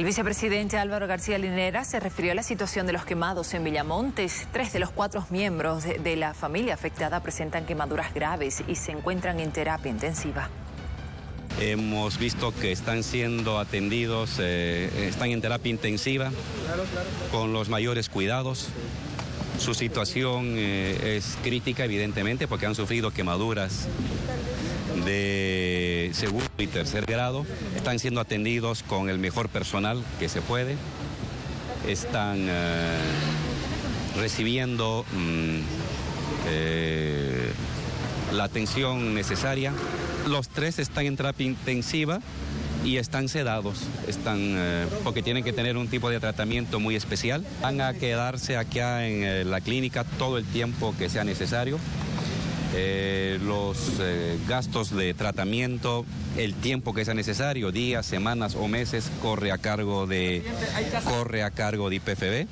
El vicepresidente Álvaro García Linera se refirió a la situación de los quemados en Villamontes. Tres de los cuatro miembros de, la familia afectada presentan quemaduras graves y se encuentran en terapia intensiva. Hemos visto que están siendo atendidos, eh, están en terapia intensiva con los mayores cuidados. Su situación eh, es crítica, evidentemente, porque han sufrido quemaduras de segundo y tercer grado. Están siendo atendidos con el mejor personal que se puede. Están eh, recibiendo mm, eh, la atención necesaria. Los tres están en terapia intensiva y están sedados, están, eh, porque tienen que tener un tipo de tratamiento muy especial. Van a quedarse acá en eh, la clínica todo el tiempo que sea necesario. Eh, los gastos de tratamiento, el tiempo que sea necesario, días, semanas o meses, corre a cargo de, corre a cargo de IPFB.